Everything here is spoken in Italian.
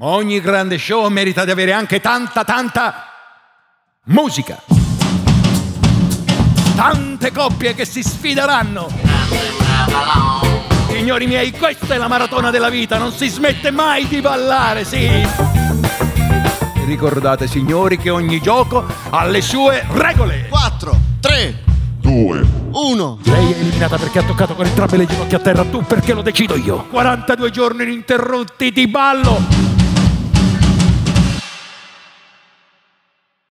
Ogni grande show merita di avere anche tanta, tanta musica. Tante coppie che si sfideranno. Signori miei, questa è la maratona della vita, non si smette mai di ballare, sì. Ricordate, signori, che ogni gioco ha le sue regole. 4, 3, 2, 1. Lei è eliminata perché ha toccato con entrambe le ginocchia a terra, tu perché lo decido io. 42 giorni ininterrotti di ballo.